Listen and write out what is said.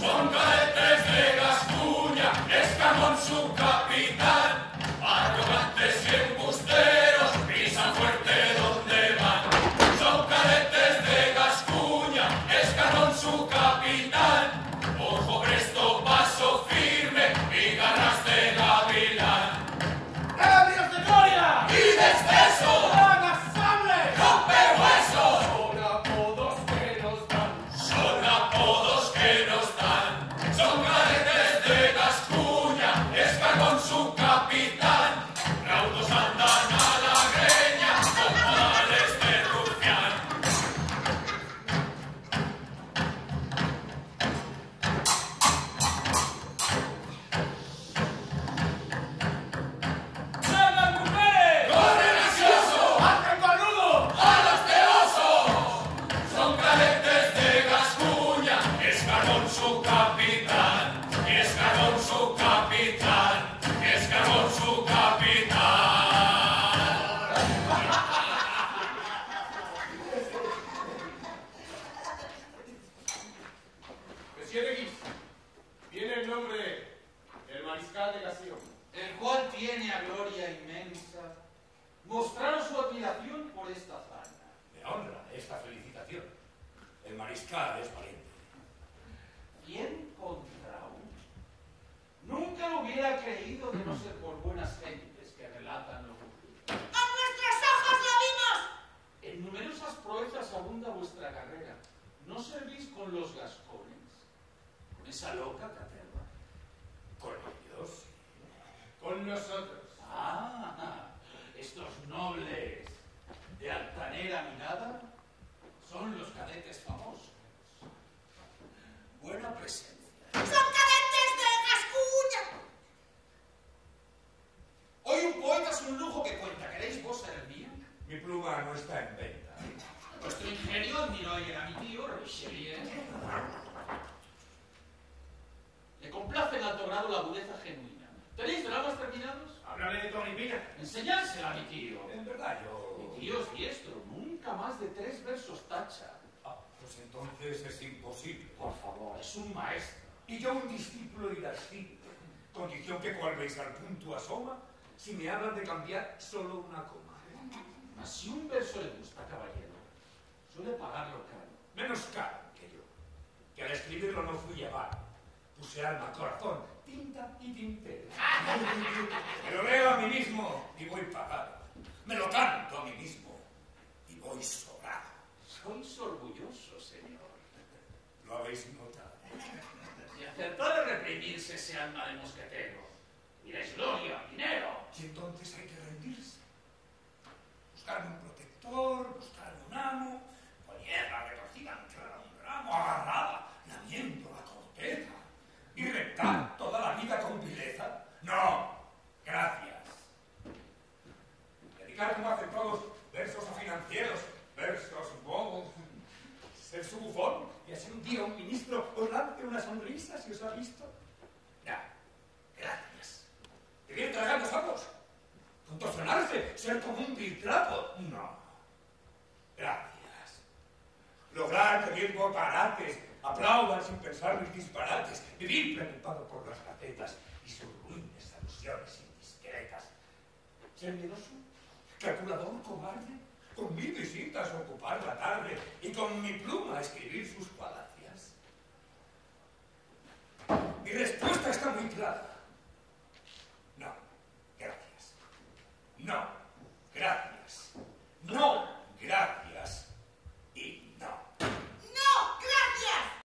John su capitán. Monsieur el nombre del mariscal de Castilla. el cual tiene a gloria inmensa mostrar su admiración por esta hazaña. Me honra esta felicitación. El mariscal es valiente. ¿Quién contra uno? Nunca lo hubiera creído de no ser por buenas gentes que relatan lo ocurrido. ¡A nuestros ojos lo vimos! En numerosas proezas abunda vuestra carrera. ¿No servís con los gascones? ¿Con esa loca caterva? Con ellos. Con nosotros. Ah, estos nobles de altanera mirada son los cadetes famosos. Buena presencia. ¡Son cadentes de Gascuña! Hoy un poeta es un lujo que cuenta. ¿Queréis vos ser el mío? Mi pluma no está en venta. Vuestro ingenio admiró ayer a mi tío, Richelieu. Pina. Enseñársela a mi tío. En verdad, yo... Mi tío es diestro, nunca más de tres versos tacha. Ah, pues entonces es imposible. Por favor, es un maestro. Y yo un discípulo irascible, condición que cual veis al punto asoma, si me hablan de cambiar solo una coma. Mas si un verso le gusta, caballero, suele pagarlo caro. Menos caro que yo, que al escribirlo no fui llevar. Puse alma, corazón, tinta y tintero. Me lo leo a mí mismo y voy pagado. Me lo canto a mí mismo y voy sobrado. Sois orgulloso, señor. ¿Lo habéis notado? Y acertó de reprimirse ese alma de mosquetero. Diréis gloria, dinero. Y entonces hay que rendirse. Buscarme un protector, buscarme un amo, cualquiera retorcida anclada a un ramo, agarrada, lamiendo la corteza, y rentar toda la vida con vileza. No, gracias. Dedicar como hacen todos versos financieros, versos bobos, ser su bufón y así un día un ministro os lance una sonrisa si os ha visto. No, gracias. Vivir tragando sapos. Contorsionarse, ser como un piltrapo. No. Gracias. Lograr que bien bocarates aplaudan sin pensar mis disparates. Vivir preocupado por las gacetas y sus ruines alusiones indiscretas. Ser miedoso, calculador, cobarde con mil visitas a ocupar la tarde y con mi pluma a escribir sus palacias? Mi respuesta está muy clara. No, gracias. No.